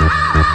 Ah!